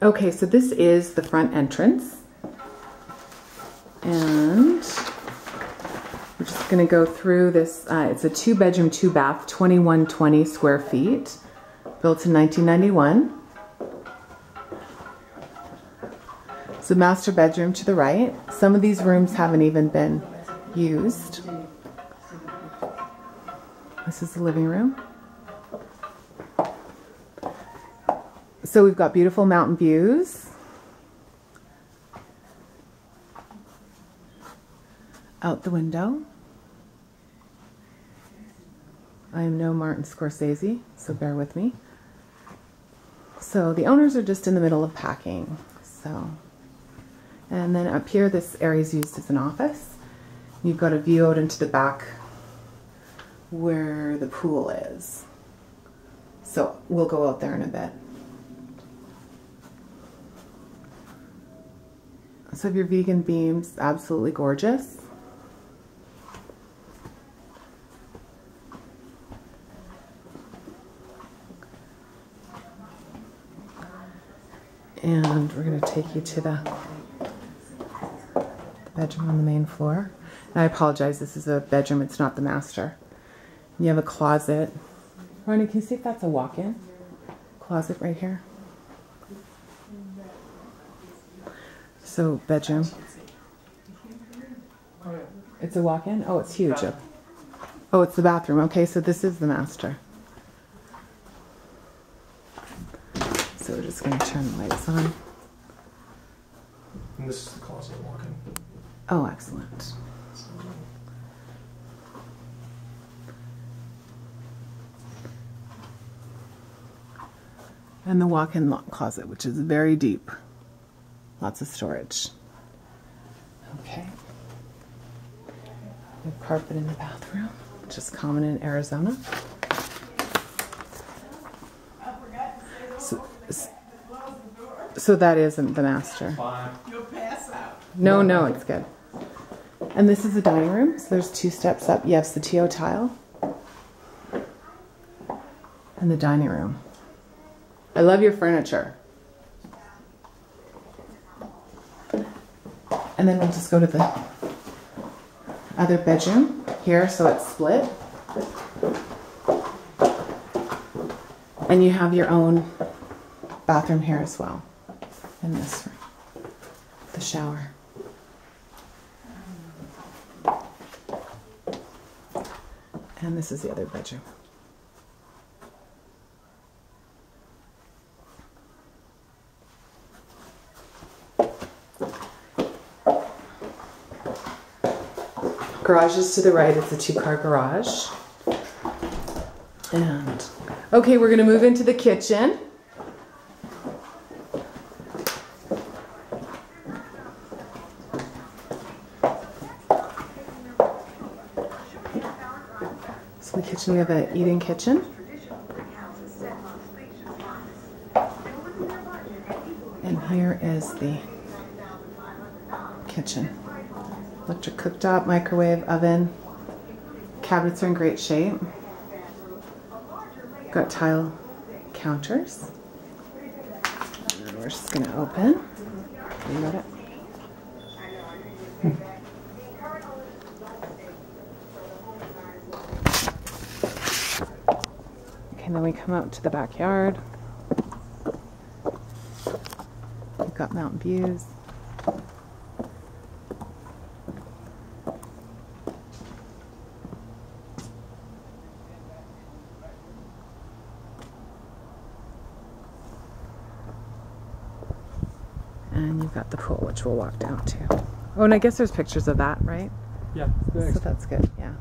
Okay, so this is the front entrance. And we're just gonna go through this. Uh, it's a two bedroom, two bath, 2120 square feet, built in 1991. It's a master bedroom to the right. Some of these rooms haven't even been used. This is the living room. So we've got beautiful mountain views. Out the window. I am no Martin Scorsese, so bear with me. So the owners are just in the middle of packing. So, and then up here, this area is used as an office. You've got a view out into the back where the pool is. So we'll go out there in a bit. So your viga beams, absolutely gorgeous. And we're going to take you to the, the bedroom on the main floor. And I apologize, this is a bedroom, it's not the master. You have a closet. Ronnie, can you see if that's a walk-in? Closet right here. So bedroom. It's a walk-in? Oh, it's huge. Oh, it's the bathroom. Okay, so this is the master. So we're just going to turn the lights on. And this is the closet walk-in. Oh, excellent. And the walk-in closet, which is very deep. Lots of storage. Okay. We have carpet in the bathroom, which is common in Arizona. So, so that isn't the master. No, no, it's good. And this is the dining room. So there's two steps up. You have Saltillo tile. And the dining room. I love your furniture. And then we'll just go to the other bedroom here, so it's split. And you have your own bathroom here as well, in this room, the shower. And this is the other bedroom. Garage is to the right, it's a two car garage. And, okay, we're gonna move into the kitchen. So in the kitchen, we have an eating kitchen. And here is the kitchen. Electric cooktop, microwave, oven. Cabinets are in great shape. Got tile counters. And we're just gonna open. You got it? Okay, then we come out to the backyard. We've got mountain views. And you've got the pool, which we'll walk down to. Oh, and I guess there's pictures of that, right? Yeah. So that's good, yeah.